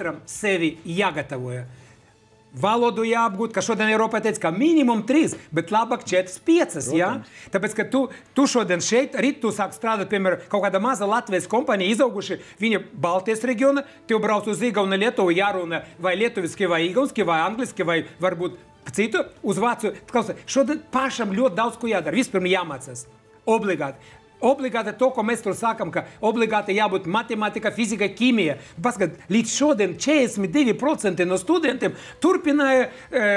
katram sevi jāgatavoja. Valodu jāapgūt, ka šodien Eiropā teica, ka minimum trīs, bet labāk četras, piecas. Ja? Tāpēc, ka tu, tu šodien šeit, rīt tu sāk strādāt, piemēram, kaut kāda maza Latvijas kompānija, izauguši viņa Baltijas reģiona, tev brauc uz Igaunu, Lietuvu, jārunā vai lietuviski, vai igaunski, vai angliski, vai varbūt citu uz vācu. Klausies, šodien pašam ļoti daudz ko jādara. Vispirms jāmācās. Obligāti. Obligāti to, ko mēs tur sakām, ka obligāti jābūt matemātika, fizika, ķīmija. Paskat, līdz šodien 42% no studentiem turpināja, e,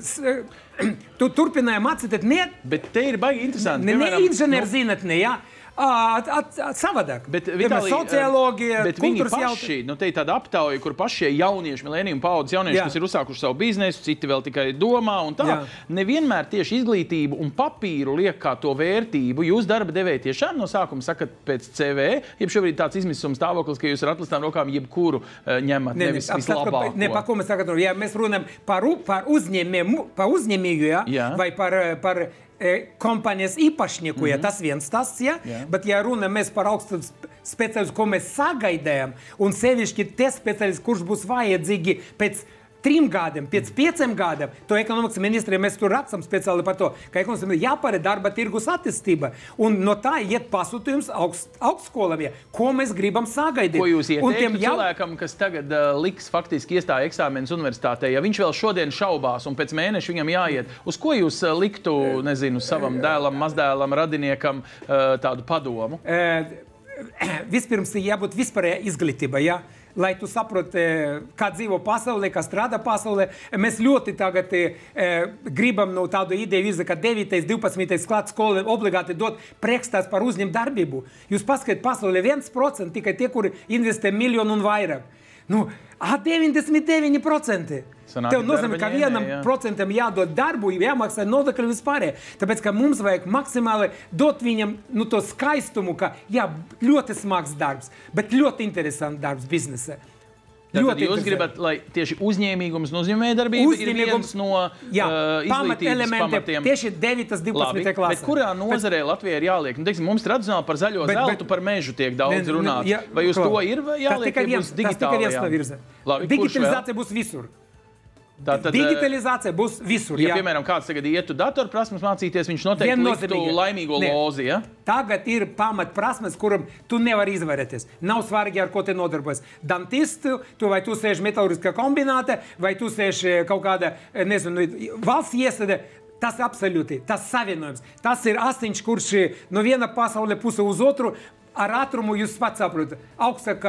s, e, tu, turpināja mācīties ne, Bet te ir baigi interesanti. ne, ne piemēram, inženierzinātnē, ja? At, at, at, savādāk. Bet, Piemēram, Vitālij, socioloģija, bet viņi paši, jautājumi. nu, te ir tāda aptauja, kur paši šie jaunieši, milēniju paudzes jaunieši, Jā. Kas ir uzsākuši savu biznesu, citi vēl tikai domā, un tā Jā. nevienmēr tieši izglītību un papīru liek kā to vērtību. Jūs darba devēji tiešām no sākuma sakat pēc CV, jeb šobrīd tāds izmisuma stāvoklis, ka jūs ar atlastām rokām jebkuru uh, ņemat, Ne, ne, nevis ka- vislabāko. ne, par ko mēs tagad runājam? Ja mēs runājam par, par uzņēmēju, par uzņēmēju ja? Jā. vai par, eh, par e, kompānijas īpašnieku, mm -hmm. ja tas viens tas, ja? Jā. bet ja runa mēs par augstu sp- speciālistu, ko mēs sagaidām, un sevišķi tie speciālisti, kurš būs vajadzīgi pēc trim gadiem, pēc pieciem gadiem, to ekonomikas ministrija mēs tur redzam speciāli par to, ka ekonomikas ministrija jāpare darba tirgus attīstība, un no tā iet pasūtījums augst, augstskolām, ja? ko mēs gribam sagaidīt. Ko jūs ieteiktu cilvēkam, kas tagad uh, liks faktiski iestāja eksāmenus universitātē, ja viņš vēl šodien šaubās un pēc mēneša viņam jāiet, uz ko jūs uh, liktu, nezinu, savam dēlam, mazdēlam, radiniekam uh, tādu padomu? Eh, Vispirms ir jābūt vispārējai izglītībai. Ja? Lai tu saproti, kā dzīvo pasaulē, kā strādā pasaulē, mēs ļoti tagad e, gribam no tādu ideju ka 9. un 12. klāts skolai obligāti dot priekšstats par uzņēmumu darbību. Jūs paskatieties, pasaulē 1% tikai tie, kuri investē miljonu un vairāk. Nu, a 99%. Sanāk, Tev nozīmē, ka vienam jā. procentam jādod darbu, jāmaksā nodokļi vispār. Tāpēc, ka mums vajag maksimāli dot viņam nu, to skaistumu, ka jā, ļoti smags darbs, bet ļoti interesants darbs biznesa. Tātad jūs gribat, lai tieši uzņēmīgums un uzņēmējdarbība ir viens no jā, uh, pamat elementiem. Tieši 9. un 12. Labi, klasē. bet kurā nozarē Latvijā ir jāliek? Nu, teiksim, mums tradicionāli par zaļo Bet- zeltu, bet- par mežu tiek daudz Ne, ne, runāts. ja, Vai uz klau, to ir vai Tas jāliek? tikai viens, tas tikai viens no virza. Labi? Digitalizācija būs visur. Tātad, eh, Digitalizācija būs visur. Ja, jā. piemēram, kāds tagad ietu datorprasmes mācīties, viņš noteikti Viennozīmīgi. laimīgo Ne. lozi. Ja? Tagad ir pamatprasmes, kuram tu nevari izvairīties. Nav svarīgi, ar ko te nodarbojas. Dantists, tu vai tu sēž metāliskā kombinātā, vai tu sēž eh, kaut kāda, eh, nezinu, valsts iestāde. Tas absolūti, tas savienojums. Tas ir asiņš, kurš no viena pasaules puses uz otru. Ar ātrumu jūs pats saprotat. Augstāk,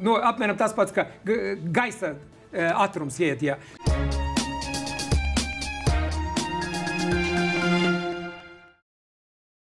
nu, apmēram tas pats, g- gaisa eh, ātrums iet. Jā.